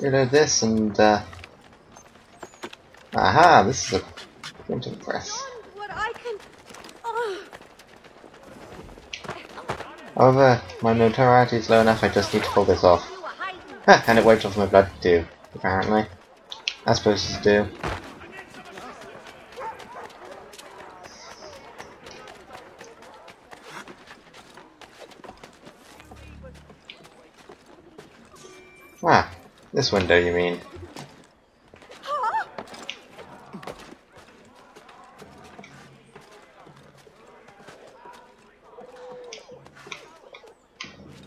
Reload this and uh Aha, this is a printing press. Oh. However, my notoriety is low enough, I just need to pull this off. Ha, and it wiped off my blood too, apparently. That's supposed to do. Ah, this window you mean.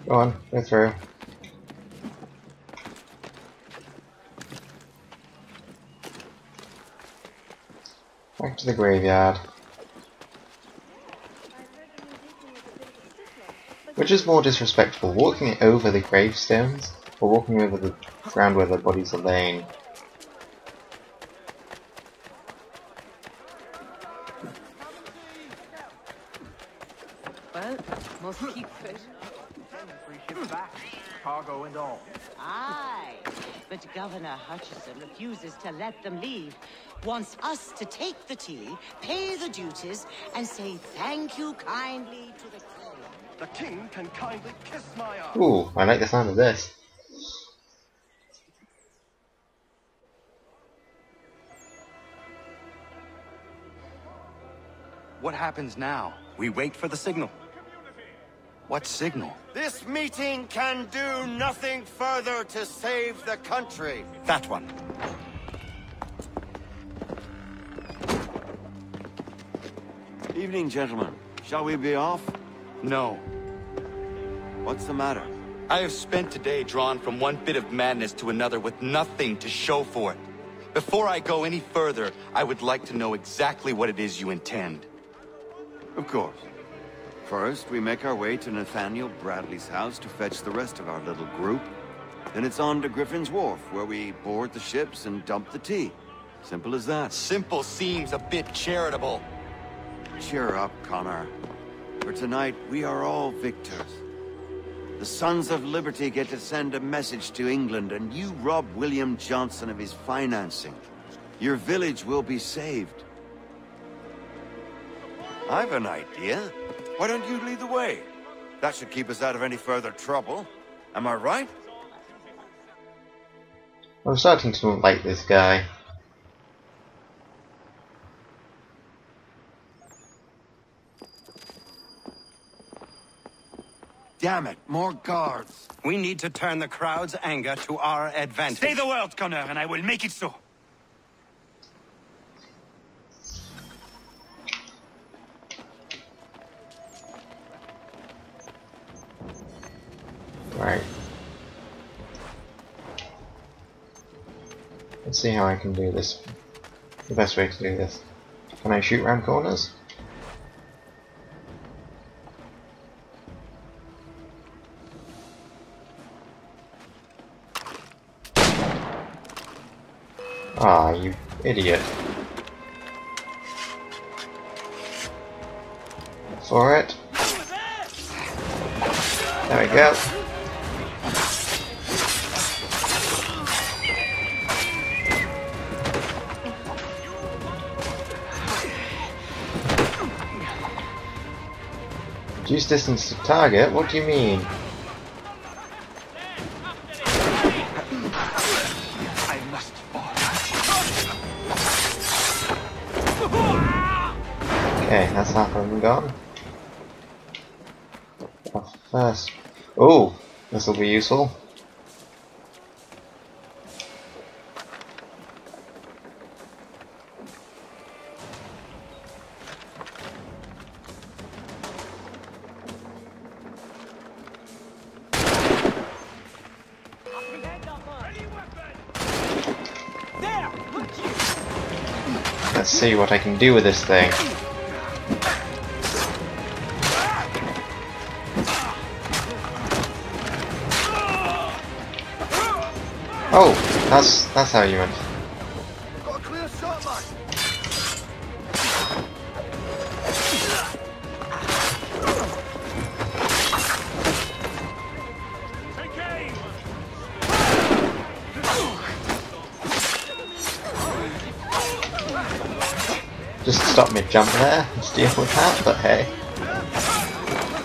Go on, go through. Back to the graveyard. Which is more disrespectful, walking over the gravestones or walking over the ground where their bodies are laying? Well, must keep fit. Three ships back, cargo and all. Aye, but Governor Hutchinson refuses to let them leave. Wants us to take the tea, pay the duties, and say thank you kindly to the king. The king can kindly kiss my ass. Ooh, I like the sound of this. What happens now? We wait for the signal. What signal? This meeting can do nothing further to save the country. That one. Evening, gentlemen. Shall we be off? No. What's the matter? I have spent today drawn from one bit of madness to another with nothing to show for it. Before I go any further, I would like to know exactly what it is you intend. Of course. First, we make our way to Nathaniel Bradley's house to fetch the rest of our little group. Then it's on to Griffin's Wharf, where we board the ships and dump the tea. Simple as that. Simple seems a bit charitable. Cheer up, Connor. For tonight, we are all victors. The Sons of Liberty get to send a message to England, and you rob William Johnson of his financing. Your village will be saved. I've an idea. Why don't you lead the way? That should keep us out of any further trouble. Am I right? I'm starting to like this guy. Damn it, more guards. We need to turn the crowd's anger to our advantage. Say the word, Connor, and I will make it so. See how I can do this. The best way to do this. Can I shoot round corners? Ah, you idiot. For it. There we go. Reduce distance to target? What do you mean? I must fall. Okay, that's half of them gone. First. Oh, this will be useful. Let's see what I can do with this thing. Oh, that's that's how you went. Stop me jump there deal with that, but hey.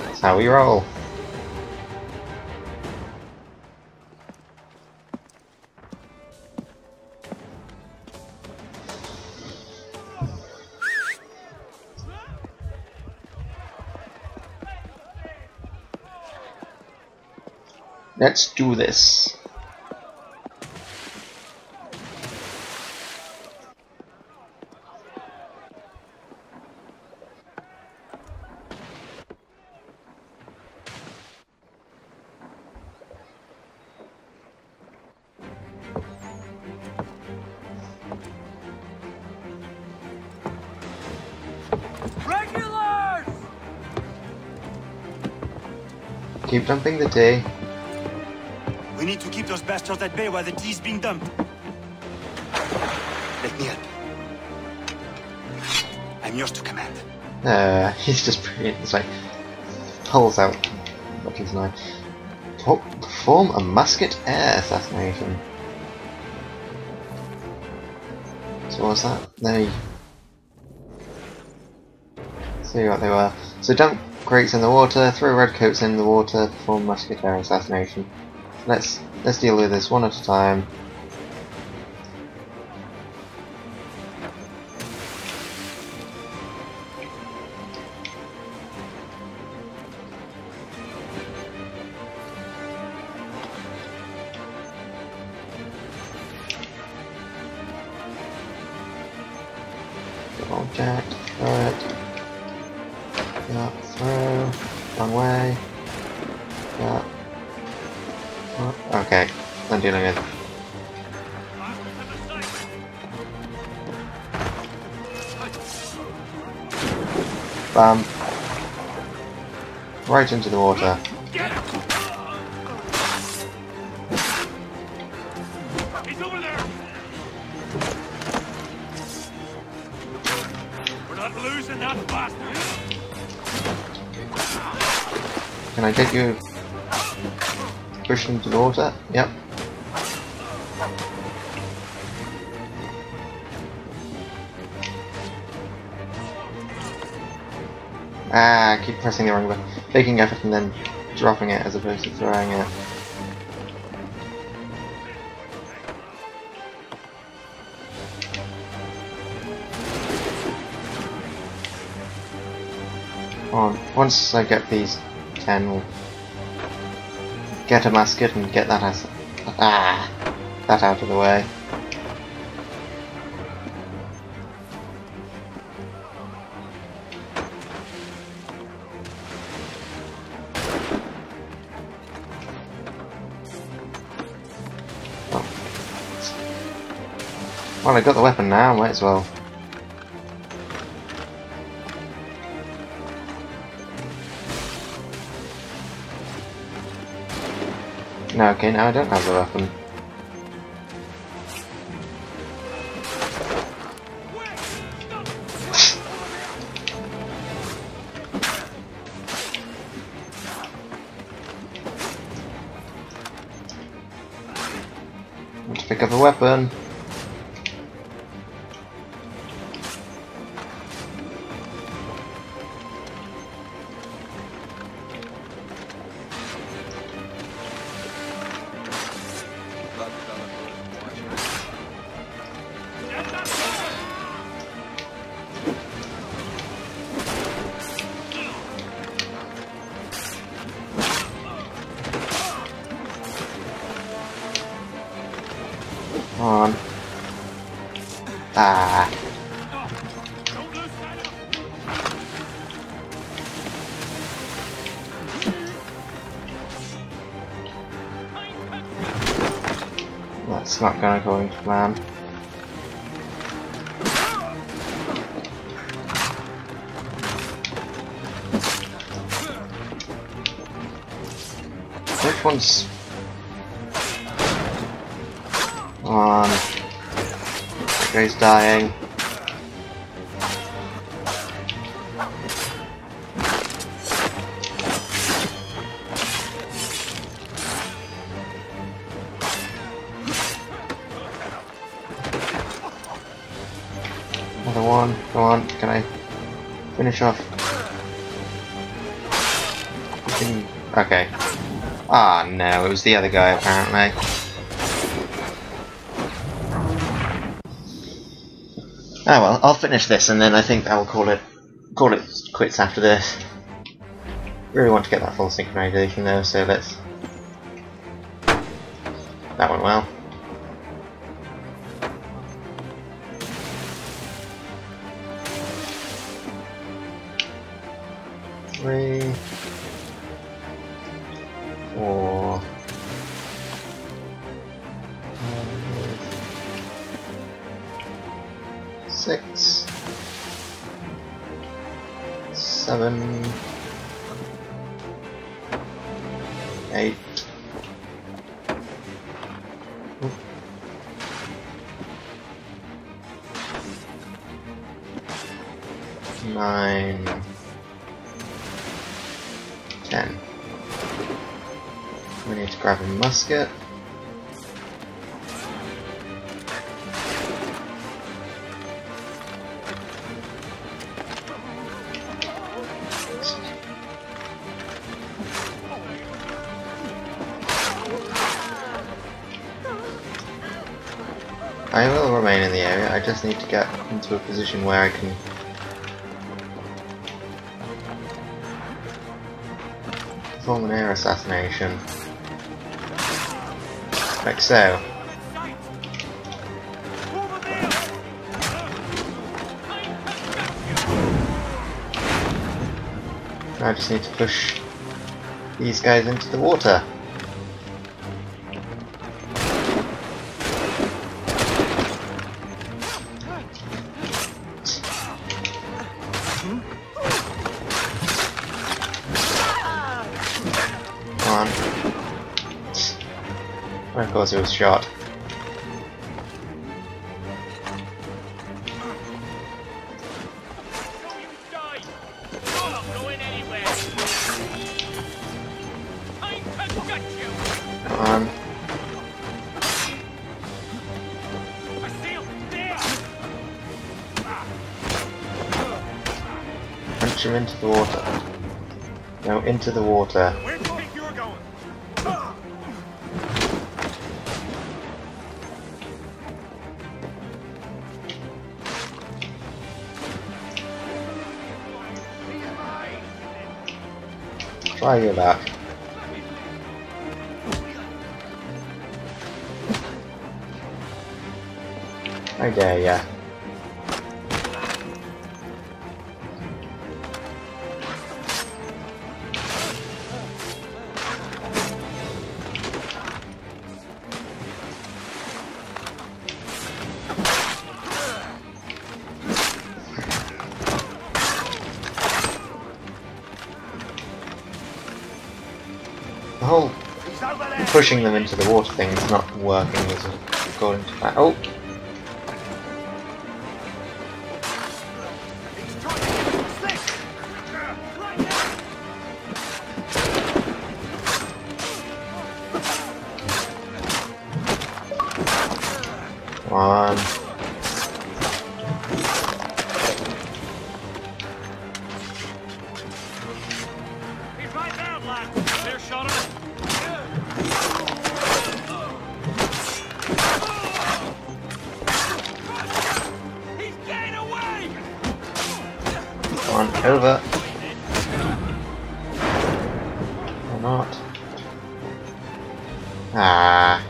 That's how we roll. Let's do this. Keep dumping the tea. We need to keep those bastards at bay while the tea's being dumped. Let me help. I'm yours to command. Uh, he's just brilliant. It's like pulls out what his knife. Perform a musket air assassination. So what's that? They see what they were. So dump crates in the water, throw redcoats in the water, perform musket air assassination. Let's let's deal with this one at a time. Object, throw it. Yeah, Uh, wrong way. Yeah. Oh, Okay, I'm dealing with. Bam. Um, right into the water. Losing that bastard! Can I get you pushed into the water? Yep. Ah, keep pressing the wrong button. Taking effort and then dropping it as opposed to throwing it. On. Once I get these ten, we'll get a musket and get that as ah that out of the way. Well, I got the weapon now. Might as well. No, okay, now I don't have the weapon. Pick up a weapon. Come on. Ah. That's not gonna go into plan. Which one's On. That guy's dying. Another one. Come on, can I finish off? Okay. Ah, no, it was the other guy apparently. Ah well, I'll finish this and then I think I'll call it call it quits after this. Really want to get that full synchronization though, so let's. That went well. Three, six, seven, eight. Oop. Nine, ten. We need to grab a musket. Need to get into a position where I can perform an air assassination. Like so. I just need to push these guys into the water. Of course it was shot. Into the water. No, into the water. Try your luck. I dare ya. Pushing them into the water thing is not working as according to that. Oh, over. Or not. Ah.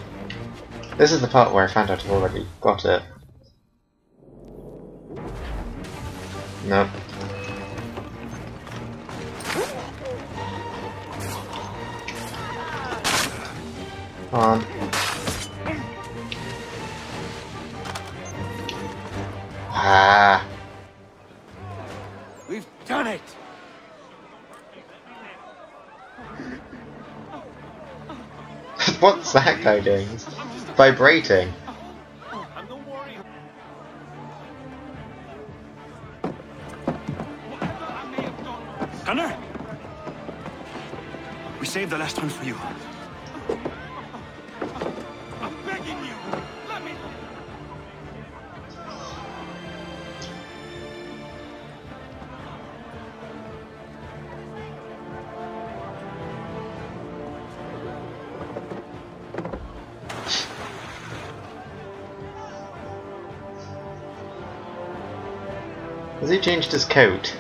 This is the part where I found out I've already got it. Nope. Come on. Ah. What's that guy doing? He's vibrating. Connor! We saved the last one for you. Has he changed his coat?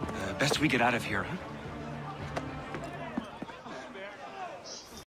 Uh, best we get out of here, huh?